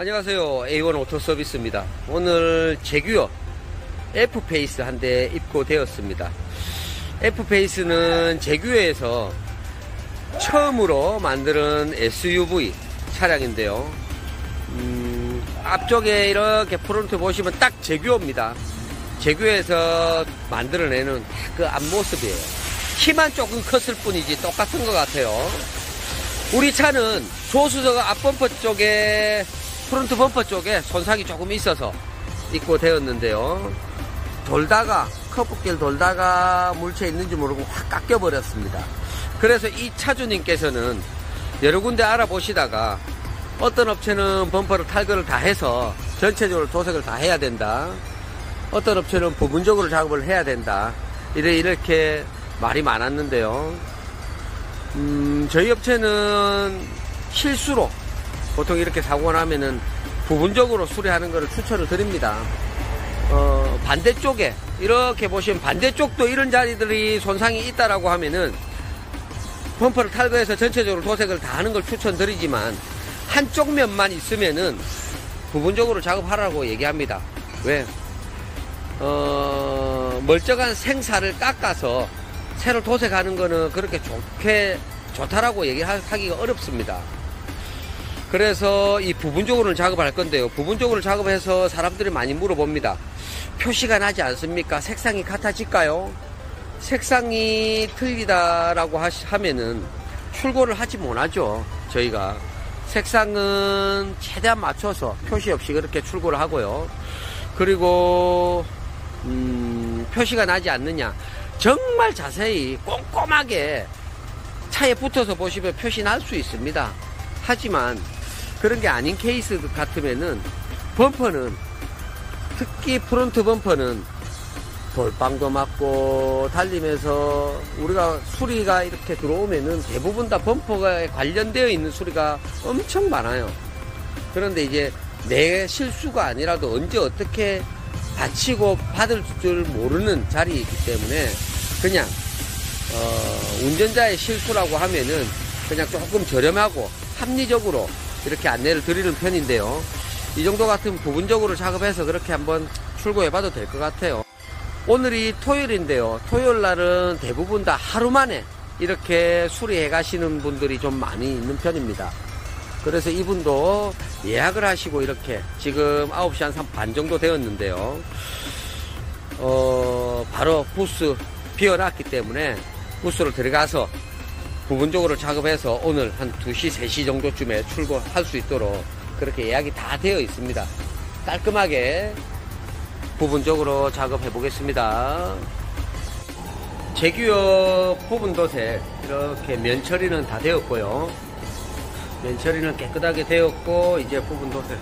안녕하세요. A1 오토 서비스입니다. 오늘 재규어 F-PACE 한 대 입고되었습니다. F-PACE는 재규어에서 처음으로 만드는 SUV 차량인데요. 음, 앞쪽에 이렇게 front 보시면 딱 재규어입니다. 재규어에서 만들어내는 그 앞모습이에요. 키만 조금 컸을 뿐이지 똑같은 것 같아요. 우리 차는 조수석 앞범퍼 쪽에 front 범퍼 쪽에 손상이 조금 있어서 입고 되었는데요. 돌다가 커브길 돌다가 물체 있는지 모르고 확 깎여 버렸습니다. 그래서 이 차주님께서는 여러 군데 알아보시다가 어떤 업체는 범퍼를 탈거를 다 해서 전체적으로 도색을 다 해야 된다. 어떤 업체는 부분적으로 작업을 해야 된다. 이래 이렇게 말이 많았는데요. 음, 저희 업체는 실수로 보통 이렇게 사고가 나면은 부분적으로 수리하는 것을 추천을 드립니다. 어, 반대쪽에 이렇게 보시면 반대쪽도 이런 자리들이 손상이 있다라고 하면은 범퍼를 탈거해서 전체적으로 도색을 다 하는 걸 추천드리지만 한쪽 면만 있으면은 부분적으로 작업하라고 얘기합니다. 왜? 어, 멀쩡한 생사를 깎아서 새로 도색하는 거는 그렇게 좋게 좋다라고 얘기하기가 어렵습니다. 그래서 이 부분적으로는 작업을 할 건데요. 부분적으로 작업해서 사람들이 많이 물어봅니다. 표시가 나지 않습니까? 색상이 같아질까요? 색상이 틀리다라고 하면은 출고를 하지 못하죠. 저희가. 색상은 최대한 맞춰서 표시 없이 그렇게 출고를 하고요. 그리고, 음, 표시가 나지 않느냐. 정말 자세히 꼼꼼하게 차에 붙어서 보시면 표시 날 수 있습니다. 하지만 그런 게 아닌 케이스 같으면은 범퍼는 특히 front 범퍼는 돌빵도 맞고 달리면서 우리가 수리가 이렇게 들어오면은 대부분 다 범퍼가 관련되어 있는 수리가 엄청 많아요. 그런데 이제 내 실수가 아니라도 언제 어떻게 다치고 받을 줄 모르는 자리이기 때문에 그냥 어, 운전자의 실수라고 하면은 그냥 조금 저렴하고 합리적으로 이렇게 안내를 드리는 편인데요. 이 정도 같은 부분적으로 작업해서 그렇게 한번 출고해 봐도 될 것 같아요. 오늘이 토요일인데요. 토요일 날은 대부분 다 하루 만에 이렇게 수리해 가시는 분들이 좀 많이 있는 편입니다. 그래서 이분도 예약을 하시고 이렇게 지금 9시 한 반 정도 되었는데요. 어, 바로 부스 비워놨기 때문에 부스로 들어가서 부분적으로 작업해서 오늘 한 2시, 3시 정도쯤에 출고할 수 있도록 그렇게 예약이 다 되어 있습니다. 깔끔하게 부분적으로 작업해 보겠습니다. 제규어 부분 도색 이렇게 면 처리는 다 되었고요. 면 처리는 깨끗하게 되었고 이제 부분 도색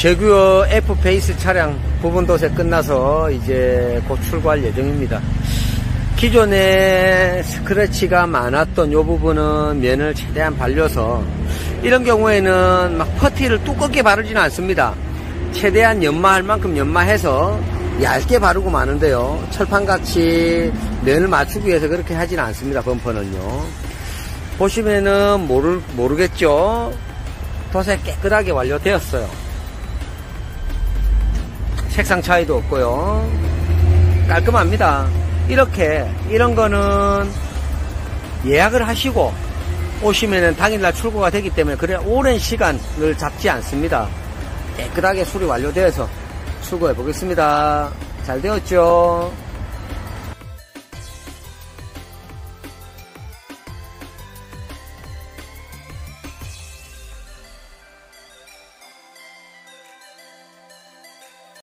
제규어 F페이스 차량 부분 도색 끝나서 이제 곧 출고할 예정입니다. 기존에 스크래치가 많았던 이 부분은 면을 최대한 발려서 이런 경우에는 막 퍼티를 두껍게 바르지는 않습니다. 최대한 연마할 만큼 연마해서 얇게 바르고 마는데요. 철판같이 면을 맞추기 위해서 그렇게 하지는 않습니다. 범퍼는요. 보시면은 모르, 모르겠죠? 도색 깨끗하게 완료되었어요. 색상 차이도 없고요. 깔끔합니다. 이렇게 이런 거는 예약을 하시고 오시면은 당일날 출고가 되기 때문에 그래 오랜 시간을 잡지 않습니다. 깨끗하게 수리 완료되어서 출고해 보겠습니다. 잘 되었죠?